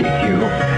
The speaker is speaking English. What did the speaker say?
you.